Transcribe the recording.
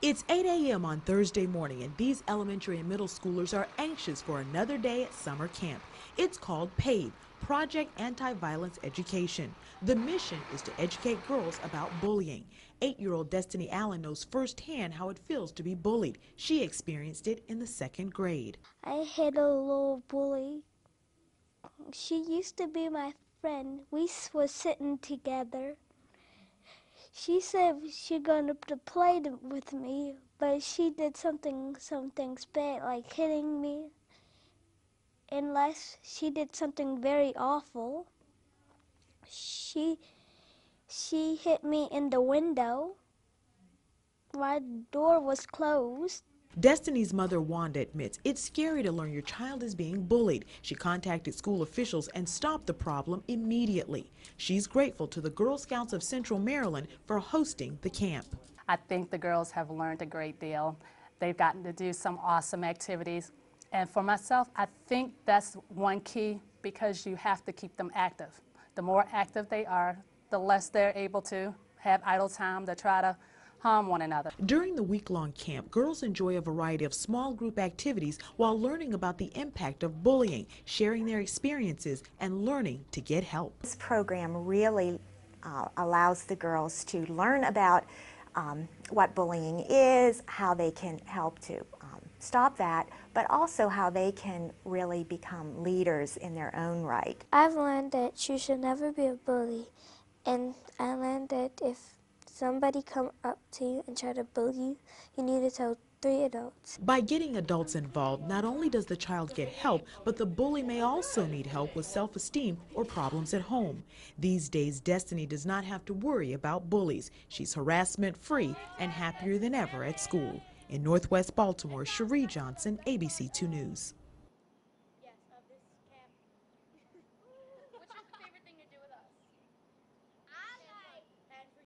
It's 8 a.m. on Thursday morning, and these elementary and middle schoolers are anxious for another day at summer camp. It's called PAVE, Project Anti-Violence Education. The mission is to educate girls about bullying. Eight-year-old Destiny Allen knows firsthand how it feels to be bullied. She experienced it in the second grade. I hit a little bully. She used to be my friend. We was sitting together. She said she gonna to play with me, but she did something some things bad, like hitting me. Unless she did something very awful. She she hit me in the window. My door was closed. Destiny's mother, Wanda, admits it's scary to learn your child is being bullied. She contacted school officials and stopped the problem immediately. She's grateful to the Girl Scouts of Central Maryland for hosting the camp. I think the girls have learned a great deal. They've gotten to do some awesome activities. And for myself, I think that's one key because you have to keep them active. The more active they are, the less they're able to have idle time to try to harm one another. During the week-long camp, girls enjoy a variety of small group activities while learning about the impact of bullying, sharing their experiences, and learning to get help. This program really uh, allows the girls to learn about um, what bullying is, how they can help to um, stop that, but also how they can really become leaders in their own right. I've learned that you should never be a bully, and I learned that if somebody come up to you and try to bully you, you need to tell three adults. By getting adults involved, not only does the child get help, but the bully may also need help with self-esteem or problems at home. These days, Destiny does not have to worry about bullies. She's harassment-free and happier than ever at school. In Northwest Baltimore, Cherie Johnson, ABC 2 News.